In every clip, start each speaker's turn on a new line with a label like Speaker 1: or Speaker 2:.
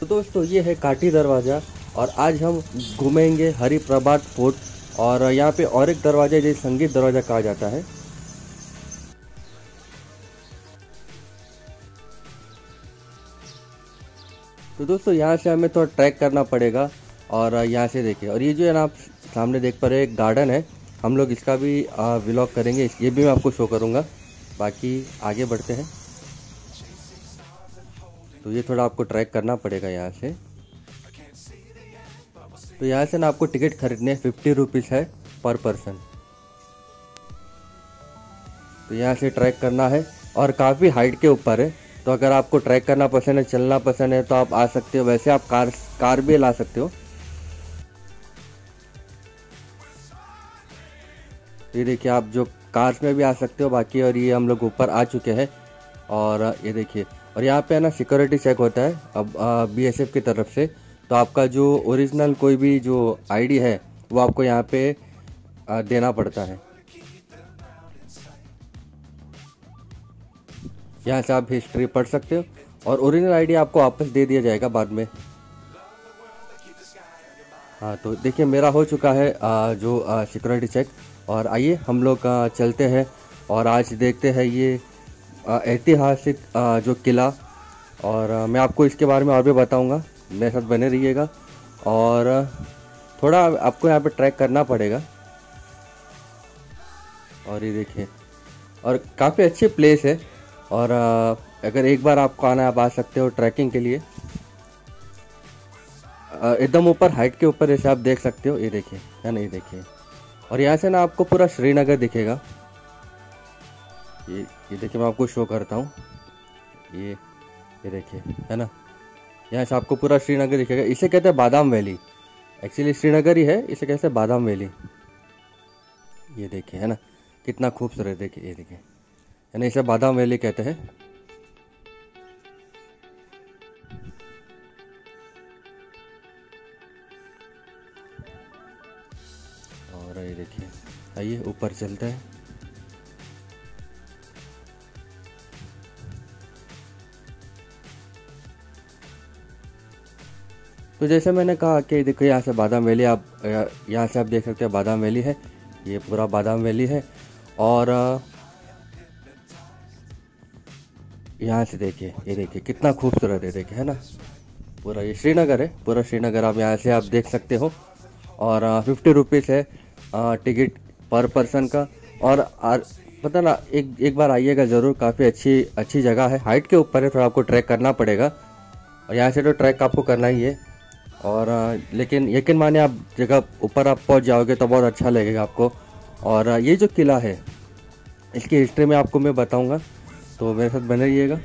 Speaker 1: तो दोस्तों, ये है काठी दरवाज़ा और आज हम घूमेंगे हरि प्रभात फोर्ट और यहाँ पे और एक दरवाज़ा जिसे संगीत दरवाज़ा कहा जाता है। तो दोस्तों, यहाँ से हमें थोड़ा ट्रैक करना पड़ेगा और यहाँ से देखिए, और ये जो है ना, आप सामने देख पा रहे एक गार्डन है। हम लोग इसका भी व्लॉग करेंगे, ये भी मैं आपको शो करूँगा। बाकी आगे बढ़ते हैं। तो ये थोड़ा आपको ट्रैक करना पड़ेगा यहाँ से। तो यहाँ से ना आपको टिकट खरीदने फिफ्टी रुपीज़ है पर पर्सन। तो यहाँ से ट्रैक करना है और काफ़ी हाइट के ऊपर है। तो अगर आपको ट्रैक करना पसंद है, चलना पसंद है तो आप आ सकते हो। वैसे आप कार कार भी ला सकते हो। ये देखिए, आप जो कार्स में भी आ सकते हो, बाकी और ये हम लोग ऊपर आ चुके हैं। और ये देखिए और यहाँ पे है ना सिक्योरिटी चेक होता है अब बीएसएफ की तरफ़ से। तो आपका जो ओरिजिनल कोई भी जो आईडी है वो आपको यहाँ पे आ, देना पड़ता है। यहाँ से आप हिस्ट्री पढ़ सकते हो और ओरिजिनल आईडी आपको वापस दे दिया जाएगा बाद में। हाँ तो देखिए मेरा हो चुका है आ, जो सिक्योरिटी चेक और आइए हम लोग चलते हैं और आज देखते हैं ये ऐतिहासिक जो किला और मैं आपको इसके बारे में और भी बताऊँगा। मेरे साथ बने रहिएगा और थोड़ा आपको यहाँ पे ट्रैक करना पड़ेगा। और ये देखिए, और काफ़ी अच्छी प्लेस है और अगर एक बार आपको आना आप आ सकते हो ट्रैकिंग के लिए। एकदम ऊपर हाइट के ऊपर जैसे आप देख सकते हो, ये देखिए है ना ये देखिए। और यहाँ से ना आपको पूरा श्रीनगर दिखेगा। ये ये देखिए मैं आपको शो करता हूँ। ये ये देखिए, है ना? यहाँ से आपको पूरा श्रीनगर दिखेगा। इसे कहते हैं बादाम वैली। एक्चुअली श्रीनगर ही है, इसे कहते हैं बादाम वैली। ये देखिए, है ना? कितना खूबसूरत है देखिए, ये देखिए। है ना, इसे बादाम वैली कहते हैं। और ये देखिए, आइए, ऊपर चलते हैं। तो जैसे मैंने कहा कि देखो यहाँ से बादाम वैली आप यहाँ से आप देख सकते हैं बादाम वैली है। ये पूरा बादाम वैली है। और यहाँ से देखिए ये देखिए कितना खूबसूरत है देखिए है ना? पूरा ये श्रीनगर है पूरा श्रीनगर आप यहाँ से आप देख सकते हो। और फिफ्टी रुपीज़ है टिकट पर पर्सन का। और आर, पता ना एक एक बार आइएगा ज़रूर काफ़ी अच्छी अच्छी जगह है। हाइट के ऊपर है थोड़ा आपको ट्रैक करना पड़ेगा। और यहाँ से तो ट्रैक आपको करना ही है। और लेकिन यकीन माने आप जगह ऊपर आप पहुँच जाओगे तो बहुत अच्छा लगेगा आपको। और ये जो किला है, इसकी हिस्ट्री में आपको मैं बताऊँगा तो मेरे साथ बने रहिएगा।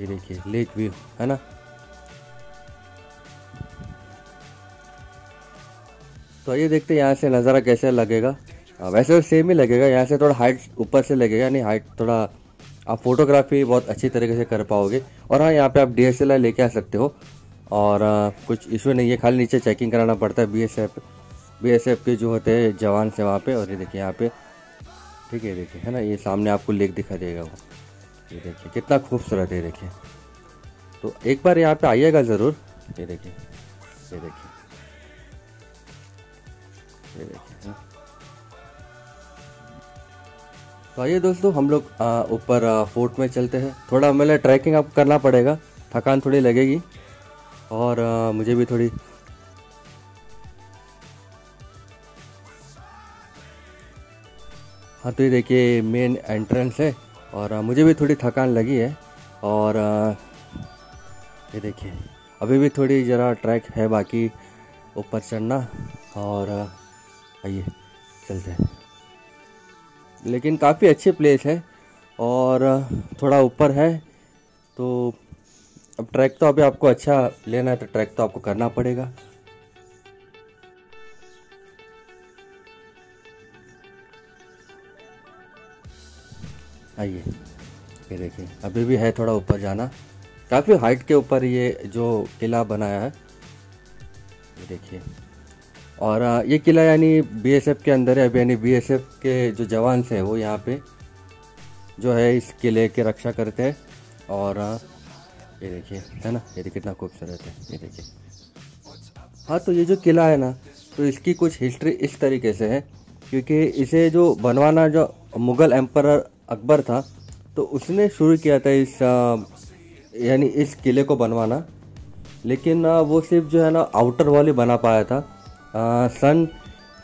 Speaker 1: ये देखिए, लेक व्यू, है ना? तो ये देखते हैं यहाँ से नज़ारा कैसे लगेगा। वैसे तो सेम ही लगेगा, यहाँ से थोड़ा हाइट ऊपर से लगेगा यानी हाइट थोड़ा आप फोटोग्राफी बहुत अच्छी तरीके से कर पाओगे। और हाँ यहाँ पे आप डी एस लेके आ सकते हो। और कुछ इशू नहीं है, खाली नीचे चेकिंग कराना पड़ता है B S F B S F के जो होते हैं जवान से वहाँ पे, और ये देखिए यहाँ पे, ठीक है देखिए, है ना, ये सामने आपको लेक दिखा देगा वो। ये देखिए, कितना खूबसूरत है देखिए। तो एक बार यहाँ पे आइएगा ज़रूर। ये देखिए ये देखिए। ये देखिए तो आइए दोस्तों, हम लोग ऊपर फोर्ट में चलते हैं। थोड़ा मतलब ट्रैकिंग आप करना पड़ेगा, थकान थोड़ी लगेगी। और आ, मुझे भी थोड़ी हाँ तो ये देखिए मेन एंट्रेंस है और आ, मुझे भी थोड़ी थकान लगी है और आ, ये देखिए अभी भी थोड़ी ज़रा ट्रैक है बाकी ऊपर चढ़ना और आइए चलते हैं। लेकिन काफ़ी अच्छी प्लेस है और थोड़ा ऊपर है तो अब ट्रैक तो अभी आपको अच्छा लेना है तो ट्रैक तो आपको करना पड़ेगा। आइए, ये देखिए, अभी भी है थोड़ा ऊपर जाना। काफ़ी हाइट के ऊपर ये जो किला बनाया है, ये देखिए। और ये किला यानी बीएसएफ के अंदर है, अभी यानी बीएसएफ के जो जवान हैं वो यहाँ पे, जो है इस किले की रक्षा करते हैं। और ये देखिए है ना? ये देखिए कितना खूबसूरत है ये देखिए। हाँ तो ये जो किला है ना तो इसकी कुछ हिस्ट्री इस तरीके से है क्योंकि इसे जो बनवाना जो मुग़ल एम्पर अकबर था तो उसने शुरू किया था इस यानी इस किले को बनवाना। लेकिन वो सिर्फ़ जो है ना आउटर वॉल ही बना पाया था आ, सन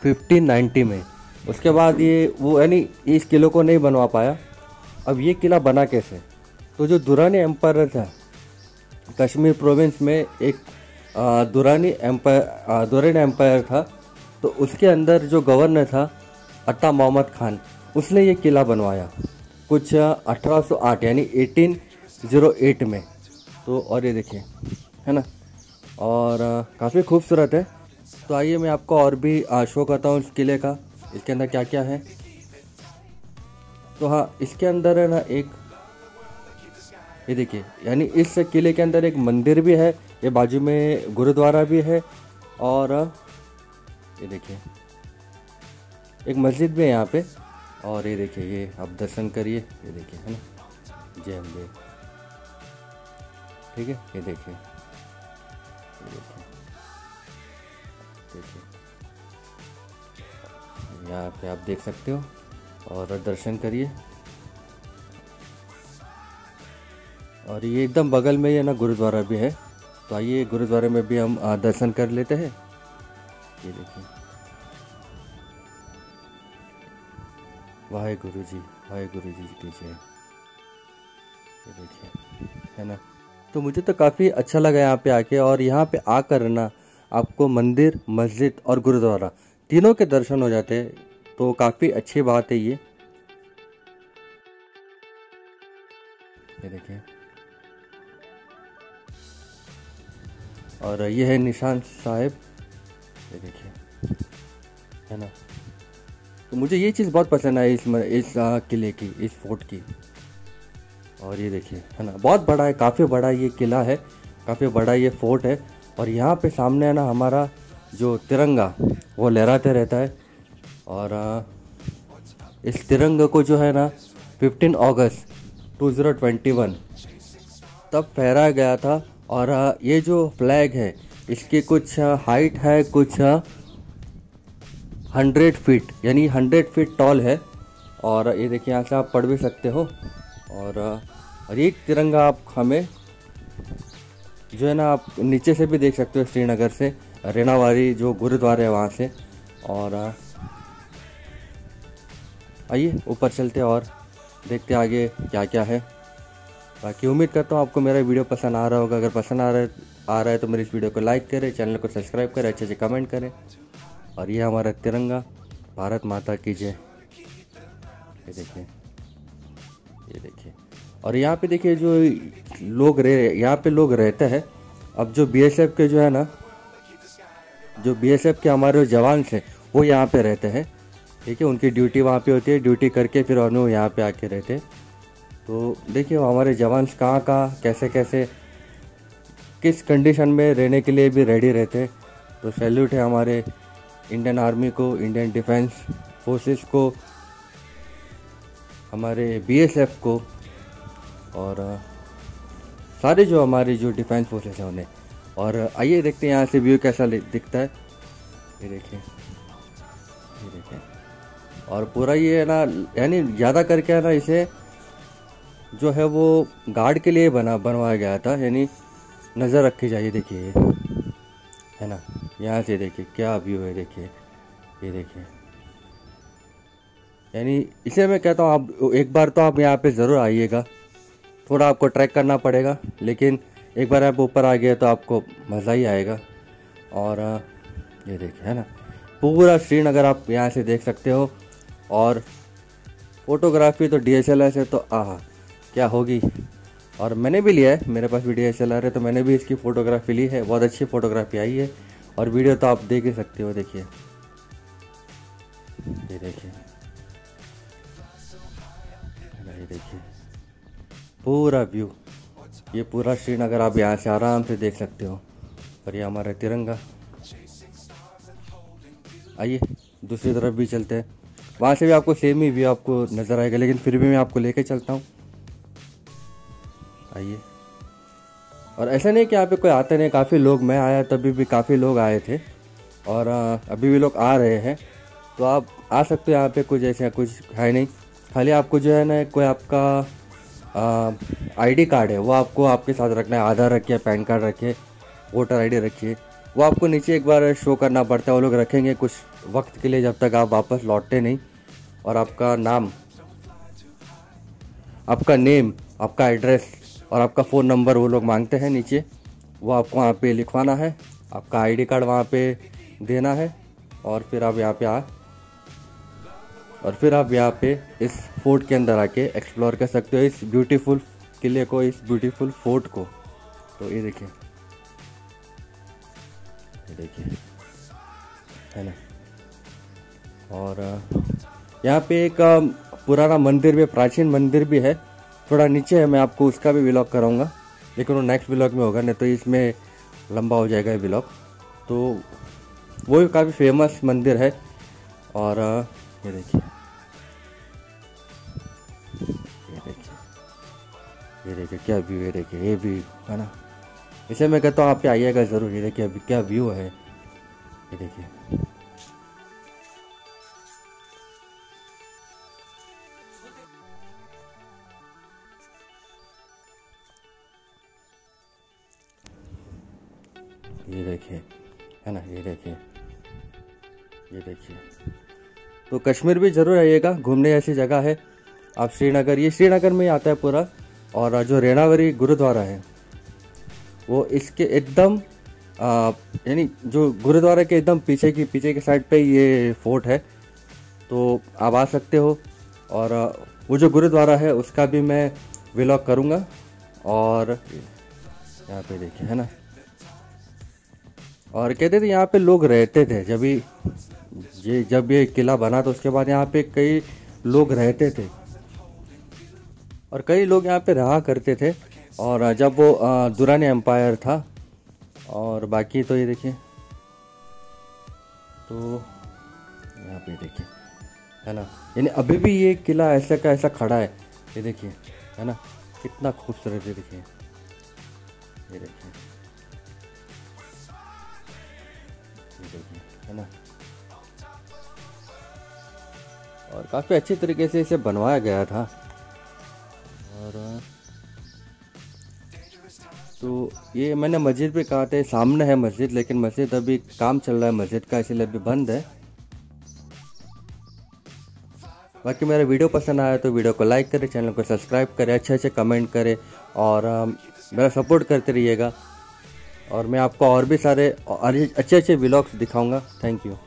Speaker 1: 1590 में। उसके बाद ये वो यानी इस किले को नहीं बनवा पाया। अब ये किला बना कैसे? तो जो दुरानी एम्पायर था कश्मीर प्रोविंस में एक दुरानी एम्पायर दुरानी एम्पायर था तो उसके अंदर जो गवर्नर था अट्टा मोहम्मद खान, उसने ये किला बनवाया, कुछ 1808 यानी 1808 में। तो और ये देखिए, है ना? और काफ़ी खूबसूरत है। तो आइए मैं आपको और भी शो करता हूँ इस किले का। इसके अंदर क्या क्या है? तो हाँ इसके अंदर है ना, एक ये देखिए, यानी इस किले के अंदर एक मंदिर भी है, ये बाजू में गुरुद्वारा भी है, और ये देखिए, एक मस्जिद भी है यहाँ पे, और ये देखिए, ये आप दर्शन करिए, ये देखिए, है ना? जय अम्बे ठीक है ये देखिए देखिए। यहाँ पे आप देख सकते हो, और दर्शन करिए। और ये एकदम बगल में ही ना, गुरुद्वारा भी है। तो आइए, गुरुद्वारे में भी हम दर्शन कर लेते हैं। ये देखिए। वाहे गुरु जी वाहे गुरु जी की जय। ये देखिए, है ना? तो मुझे तो काफ़ी अच्छा लगा यहाँ पे आके, और यहाँ पे आकर ना, आपको मंदिर, मस्जिद और गुरुद्वारा तीनों के दर्शन हो जाते हैं। तो काफ़ी अच्छी बात है ये। ये देखिए। और ये है निशान साहेब। ये देखिए, है ना? तो मुझे ये चीज़ बहुत पसंद आई इस इस किले की, इस फोर्ट की। और ये देखिए, है ना? बहुत बड़ा है, काफ़ी बड़ा ये किला है, काफ़ी बड़ा ये फोर्ट है। और यहाँ पे सामने है ना हमारा जो तिरंगा, वो लहराते रहता है। और इस तिरंगे को जो है ना 15 अगस्त 2021 तब फहराया गया था और ये जो फ्लैग है, इसकी कुछ हाइट है, कुछ हंड्रेड फीट यानी हंड्रेड फीट टॉल है। और, ये देखिए, यहाँ से आप पढ़ भी सकते हो। और ये तिरंगा आप हमें जो है ना, आप नीचे से भी देख सकते हो, श्रीनगर से रेनावारी जो गुरुद्वारा है वहाँ से। और आइए, ऊपर चलते और देखते आगे क्या क्या है। बाकी उम्मीद करता हूँ आपको मेरा वीडियो पसंद आ रहा होगा। अगर पसंद आ रहा है, आ रहा है तो मेरे इस वीडियो को लाइक करें चैनल को सब्सक्राइब करें, अच्छे अच्छे कमेंट करें। और ये हमारा तिरंगा, भारत माता की जय। ये देखिए ये देखिए। और यहाँ पे देखिए जो लोग रह, यहाँ पे लोग रहते हैं, अब जो बीएसएफ के जो है ना, जो बीएसएफ के हमारे जवान थे, वो यहाँ पे रहते हैं। ठीक है, उनकी ड्यूटी वहाँ पे होती है ड्यूटी करके फिर और यहाँ पे आके रहते तो देखिए हमारे जवान कहाँ कहाँ, कैसे कैसे, किस कंडीशन में रहने के लिए भी रेडी रहते तो सैल्यूट है हमारे इंडियन आर्मी को इंडियन डिफेंस फोर्सेस को, हमारे बीएसएफ को, और सारे जो हमारे जो डिफेंस फोर्सेस हैं उन्हें। और, आइए देखते हैं यहाँ से व्यू कैसा दिखता है। ये देखिए ये देखिए। और पूरा ये है ना, यानी ज़्यादा करके है ना इसे जो है वो गार्ड के लिए बना, बनवाया गया था, यानी नज़र रखी जाइए देखिए है ना, यहाँ से देखिए, क्या व्यू है, देखिए, ये देखिए। यानी इसे मैं कहता हूँ, आप, एक बार तो आप यहाँ पे ज़रूर आइएगा, थोड़ा आपको ट्रैक करना पड़ेगा, लेकिन एक बार आप ऊपर आ गए तो आपको मज़ा ही आएगा। और, ये देखिए, है ना, पूरा श्रीनगर आप यहाँ से देख सकते हो, और फोटोग्राफी तो डी एस से तो आह क्या होगी? और मैंने भी लिया है, मेरे पास वीडियो भी डी है तो मैंने भी इसकी फ़ोटोग्राफी ली है, बहुत अच्छी फ़ोटोग्राफी आई है, और वीडियो तो आप देख ही सकते हो, देखिए। ये देखिए। ये देखिए। पूरा व्यू ये पूरा श्रीनगर आप यहाँ से आराम से देख सकते हो, और ये हमारा तिरंगा। आइए, दूसरी तरफ़ भी चलते हैं। वहाँ से भी आपको सेम ही व्यू आपको नज़र आएगा, लेकिन फिर भी मैं आपको लेके चलता हूँ। आइए और ऐसा नहीं कि यहाँ पे कोई आते नहीं, काफ़ी लोग, मैं आया तभी भी काफ़ी लोग आए थे। और अभी भी लोग आ रहे हैं। तो आप आ सकते हो यहाँ पे कुछ ऐसा कुछ है नहीं। खाली आपको जो है ना, कोई आपका आईडी कार्ड है, वो आपको आपके साथ रखना है। आधार रखिए, पैन कार्ड रखिए, वोटर आईडी रखिए। वो आपको नीचे एक बार शो करना पड़ता है, वो लोग रखेंगे कुछ वक्त के लिए जब तक आप वापस लौटते नहीं। और आपका नाम, आपका नेम आपका एड्रेस और आपका फ़ोन नंबर वो लोग मांगते हैं नीचे। वो आपको वहाँ पे लिखवाना है। आपका आईडी कार्ड वहाँ पे देना है। और फिर आप यहाँ पे आ और फिर आप यहाँ पे इस फोर्ट के अंदर आके एक्सप्लोर कर सकते हो। इस ब्यूटीफुल किले को, इस ब्यूटीफुल फोर्ट को। तो ये देखिए। ये देखिए। है ना? और यहाँ पे एक पुराना मंदिर भी, प्राचीन मंदिर भी है। थोड़ा नीचे है, मैं आपको उसका भी व्लॉग कराऊँगा। लेकिन वो नेक्स्ट व्लॉग में होगा, नहीं तो इसमें लंबा हो जाएगा ये व्लॉग तो वो काफ़ी फ़ेमस मंदिर है और ये देखिए। ये देखिए। ये देखिए, क्या व्यू है देखिए, ये व्यू है ना? इसे मैं कहता हूँ, आप आइएगा ज़रूर, ये देखिए अभी क्या व्यू है। ये देखिए। ये देखिए, है ना? ये देखिए। ये देखिए। तो कश्मीर भी ज़रूर आइएगा, घूमने ऐसी जगह है। आप श्रीनगर, ये श्रीनगर में ही आता है पूरा। और जो रेणावरी गुरुद्वारा है, वो इसके एकदम यानी जो गुरुद्वारा के एकदम पीछे की, पीछे के साइड पे ये फोर्ट है तो आप आ सकते हो। और वो जो गुरुद्वारा है, उसका भी मैं व्लॉग करूँगा। और, यहाँ पे देखिए, है ना? और कहते थे, यहाँ पे लोग रहते थे। जब ये जब ये किला बना तो उसके बाद यहाँ पे कई लोग रहते थे। और कई लोग यहाँ पे रहा करते थे। और जब वो दुरानी एम्पायर था, और बाकी तो ये देखिए तो यहाँ पे देखिए, है ना? यानी अभी भी ये किला ऐसा का ऐसा खड़ा है। ये देखिए, है ना? कितना खूबसूरत है देखिए। ये देखिए। है ना। और काफ़ी अच्छी तरीके से इसे बनवाया गया था। और तो ये मैंने मस्जिद भी कहा था सामने है मस्जिद, लेकिन मस्जिद अभी काम चल रहा है, मस्जिद का इसलिए अभी बंद है। बाकी मेरा वीडियो पसंद आया तो वीडियो को लाइक करें, चैनल को सब्सक्राइब करें अच्छे अच्छे कमेंट करें, और मेरा सपोर्ट करते रहिएगा। और मैं आपको और भी सारे अच्छे अच्छे ब्लॉग्स दिखाऊँगा। Thank you